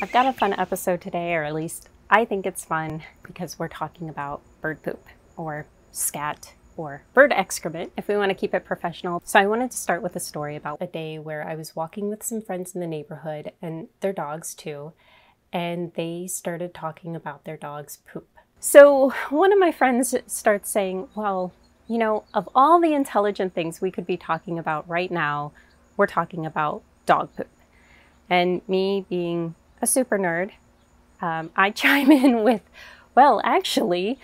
I've got a fun episode today, or at least I think it's fun because we're talking about bird poop or scat or bird excrement if we want to keep it professional. So I wanted to start with a story about a day where I was walking with some friends in the neighborhood and their dogs too, and they started talking about their dog's poop. So one of my friends starts saying, Well, you know, of all the intelligent things we could be talking about right now, we're talking about dog poop. And me being a super nerd, um, I chime in with, well, actually,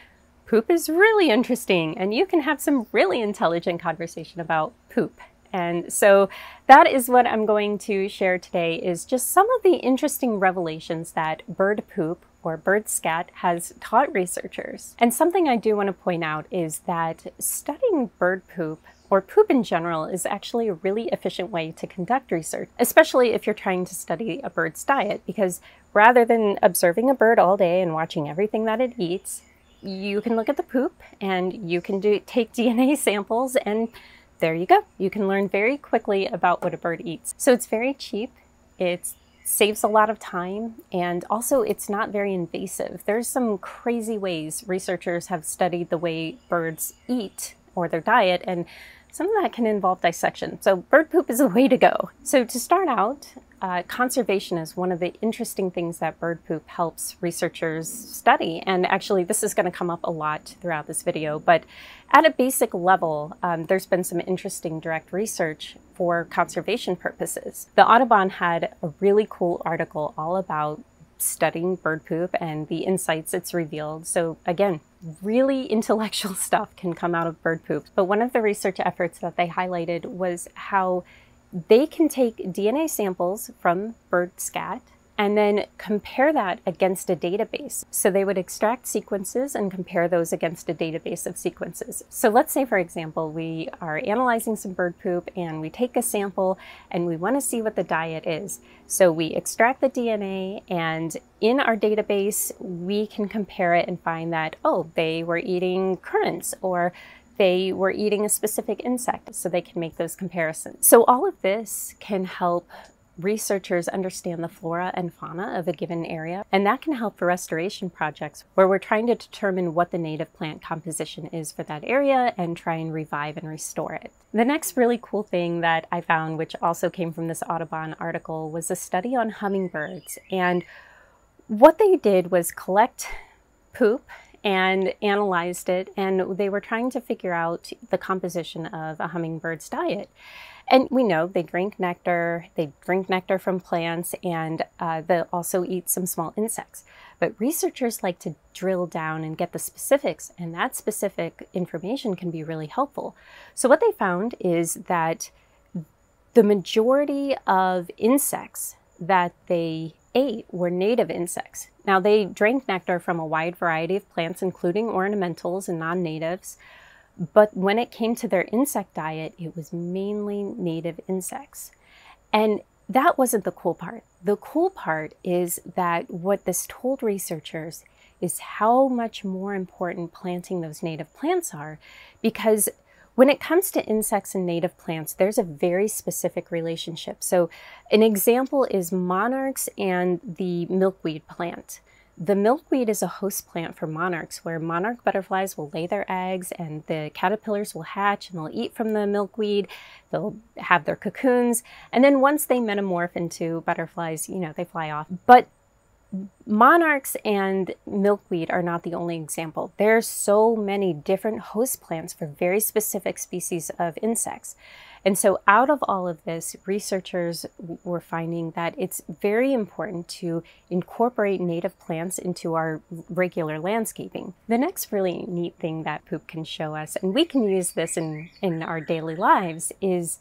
poop is really interesting, and you can have some really intelligent conversation about poop. And so that is what I'm going to share today is just some of the interesting revelations that bird poop or bird scat has taught researchers. And something I do want to point out is that studying bird poop or poop in general is actually a really efficient way to conduct research, especially if you're trying to study a bird's diet, because rather than observing a bird all day and watching everything that it eats, you can look at the poop and you can do take DNA samples and there you go. You can learn very quickly about what a bird eats. So it's very cheap. It saves a lot of time and also it's not very invasive. There's some crazy ways researchers have studied the way birds eat or their diet and some of that can involve dissection. So bird poop is the way to go. So to start out, uh, conservation is one of the interesting things that bird poop helps researchers study. And actually, this is going to come up a lot throughout this video. But at a basic level, um, there's been some interesting direct research for conservation purposes. The Audubon had a really cool article all about studying bird poop and the insights it's revealed. So again, really intellectual stuff can come out of bird poop. But one of the research efforts that they highlighted was how they can take DNA samples from bird scat and then compare that against a database. So they would extract sequences and compare those against a database of sequences. So let's say, for example, we are analyzing some bird poop and we take a sample and we want to see what the diet is. So we extract the DNA and in our database, we can compare it and find that, oh, they were eating currants or they were eating a specific insect, so they can make those comparisons. So all of this can help researchers understand the flora and fauna of a given area, and that can help for restoration projects where we're trying to determine what the native plant composition is for that area and try and revive and restore it. The next really cool thing that I found, which also came from this Audubon article, was a study on hummingbirds. And what they did was collect poop and analyzed it, and they were trying to figure out the composition of a hummingbird's diet. And we know they drink nectar, they drink nectar from plants, and uh, they also eat some small insects. But researchers like to drill down and get the specifics, and that specific information can be really helpful. So, what they found is that the majority of insects that they ate were native insects. Now, they drank nectar from a wide variety of plants, including ornamentals and non natives. But when it came to their insect diet, it was mainly native insects. And that wasn't the cool part. The cool part is that what this told researchers is how much more important planting those native plants are because when it comes to insects and native plants, there's a very specific relationship. So, an example is monarchs and the milkweed plant. The milkweed is a host plant for monarchs where monarch butterflies will lay their eggs and the caterpillars will hatch and they'll eat from the milkweed. They'll have their cocoons. And then once they metamorph into butterflies, you know, they fly off. But monarchs and milkweed are not the only example. There's so many different host plants for very specific species of insects. And so out of all of this, researchers were finding that it's very important to incorporate native plants into our regular landscaping. The next really neat thing that poop can show us, and we can use this in, in our daily lives, is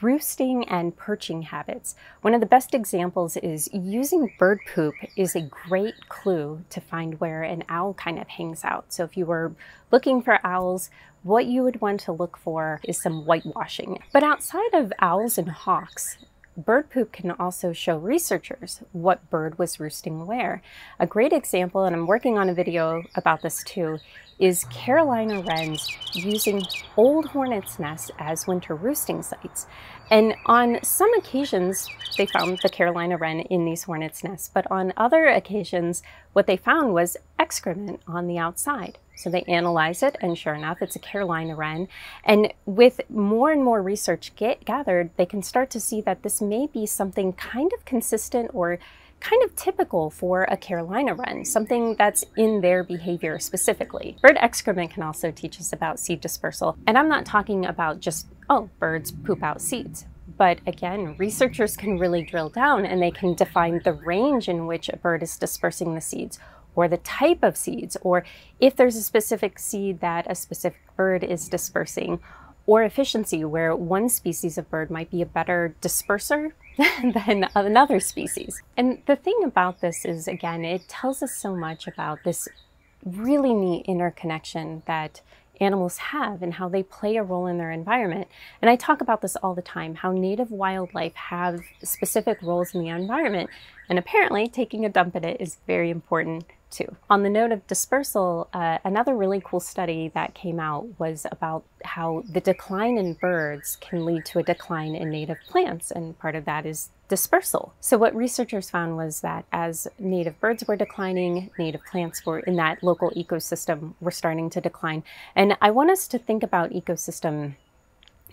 roosting and perching habits. One of the best examples is using bird poop is a great clue to find where an owl kind of hangs out. So if you were looking for owls, what you would want to look for is some whitewashing. But outside of owls and hawks, bird poop can also show researchers what bird was roosting where. A great example, and I'm working on a video about this too, is Carolina wrens using old hornets' nests as winter roosting sites. And on some occasions, they found the Carolina wren in these hornets' nests, but on other occasions, what they found was excrement on the outside. So they analyze it, and sure enough, it's a Carolina wren. And with more and more research get gathered, they can start to see that this may be something kind of consistent or kind of typical for a Carolina wren, something that's in their behavior specifically. Bird excrement can also teach us about seed dispersal. And I'm not talking about just, oh, birds poop out seeds. But again, researchers can really drill down and they can define the range in which a bird is dispersing the seeds or the type of seeds, or if there's a specific seed that a specific bird is dispersing, or efficiency, where one species of bird might be a better disperser than another species. And the thing about this is, again, it tells us so much about this really neat interconnection that animals have and how they play a role in their environment. And I talk about this all the time, how native wildlife have specific roles in the environment. And apparently taking a dump in it is very important too. On the note of dispersal, uh, another really cool study that came out was about how the decline in birds can lead to a decline in native plants, and part of that is dispersal. So what researchers found was that as native birds were declining, native plants were in that local ecosystem were starting to decline. And I want us to think about ecosystem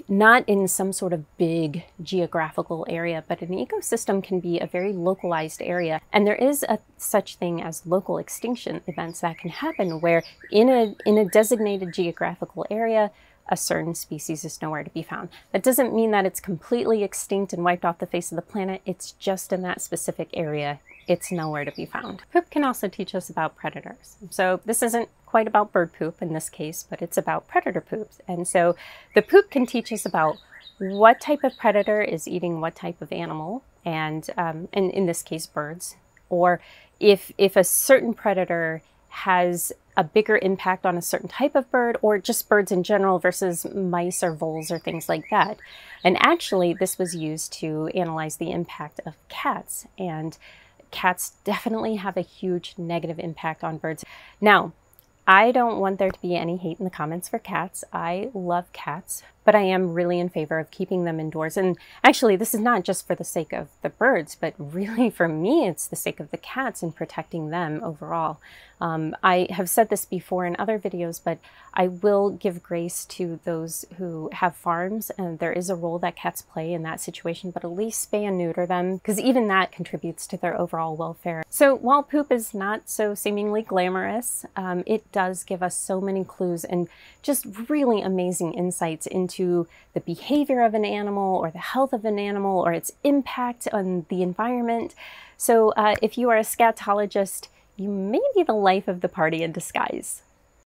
not in some sort of big geographical area, but an ecosystem can be a very localized area. And there is a such thing as local extinction events that can happen where in a, in a designated geographical area, a certain species is nowhere to be found. That doesn't mean that it's completely extinct and wiped off the face of the planet. It's just in that specific area it's nowhere to be found. Poop can also teach us about predators. So this isn't quite about bird poop in this case, but it's about predator poops. And so the poop can teach us about what type of predator is eating what type of animal, and, um, and in this case, birds, or if, if a certain predator has a bigger impact on a certain type of bird or just birds in general versus mice or voles or things like that. And actually, this was used to analyze the impact of cats. And cats definitely have a huge negative impact on birds. Now, I don't want there to be any hate in the comments for cats. I love cats, but I am really in favor of keeping them indoors. And actually, this is not just for the sake of the birds, but really for me, it's the sake of the cats and protecting them overall. Um, I have said this before in other videos, but I will give grace to those who have farms, and there is a role that cats play in that situation, but at least spay and neuter them, because even that contributes to their overall welfare. So while poop is not so seemingly glamorous, um, it does give us so many clues and just really amazing insights the behavior of an animal or the health of an animal or its impact on the environment. So uh, if you are a scatologist, you may be the life of the party in disguise.